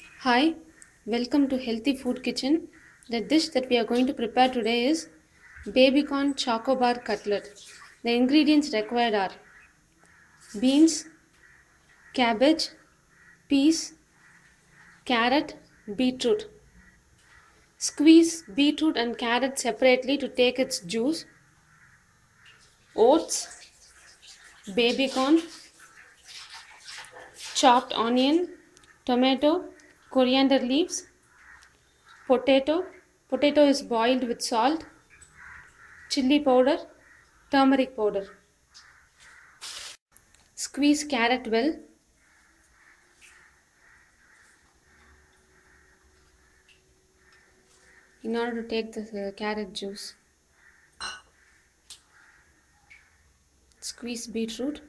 Hi, welcome to Healthy Food Kitchen. The dish that we are going to prepare today is baby corn chocobar cutlet. The ingredients required are beans, cabbage, peas, carrot, beetroot. Squeeze beetroot and carrot separately to take its juice. Oats, baby corn, chopped onion, tomato, coriander leaves, potato. Potato is boiled with salt, chili powder, turmeric powder. Squeeze carrot well. In order to take the uh, carrot juice, squeeze beetroot.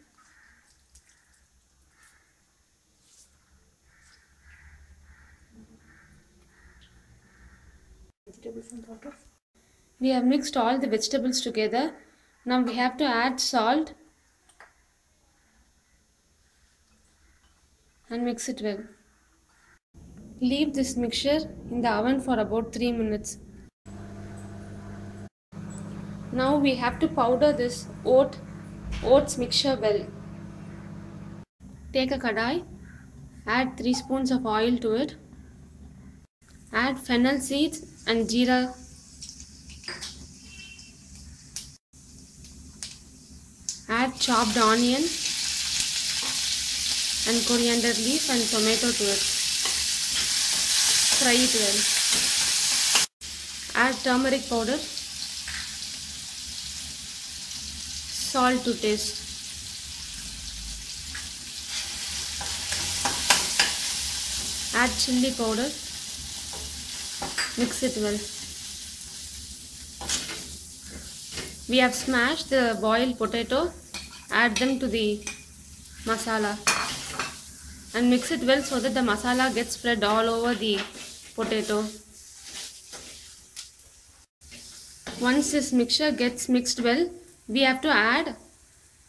We have mixed all the vegetables together. Now we have to add salt and mix it well. Leave this mixture in the oven for about 3 minutes. Now we have to powder this oat oats mixture well. Take a kadai, add 3 spoons of oil to it. Add fennel seeds and jeera add chopped onion and coriander leaf and tomato to it. Fry it well. Add turmeric powder. Salt to taste. Add chili powder mix it well we have smashed the boiled potato add them to the masala. And mix it well so that the masala gets spread all over the potato. Once this mixture gets mixed well we have to add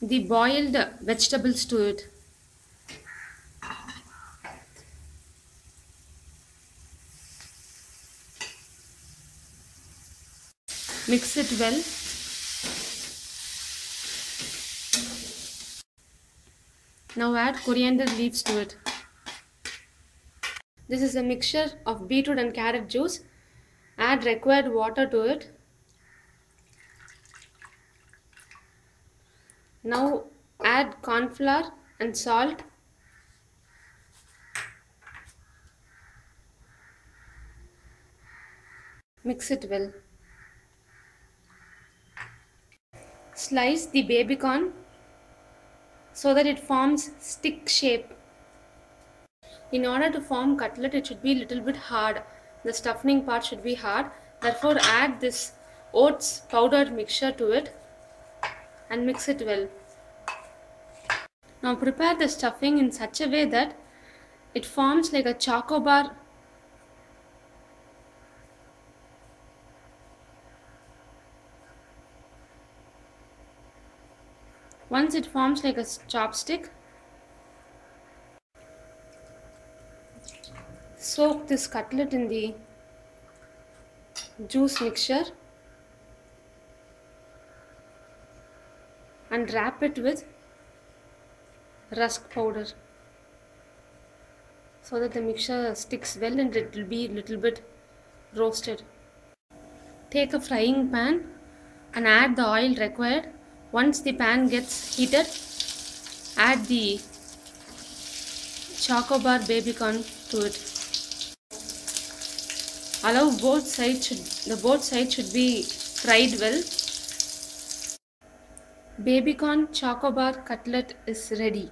the boiled vegetables to it mix it well. Now add coriander leaves to it. This is a mixture of beetroot and carrot juice. Add required water to it. Now add corn flour and salt. Mix it well Slice the baby corn so that it forms stick shape. In order to form cutlet, it should be a little bit hard. The stuffing part should be hard. Therefore, add this oats powdered mixture to it and mix it well. Now prepare the stuffing in such a way that it forms like a chocobar Once it forms like a chopstick, soak this cutlet in the juice mixture and wrap it with rusk powder so that the mixture sticks well and it will be a little bit roasted. Take a frying pan and add the oil required once the pan gets heated, add the chocobar baby corn to it. Allow both sides should the both sides should be fried well. Baby corn chocobar cutlet is ready.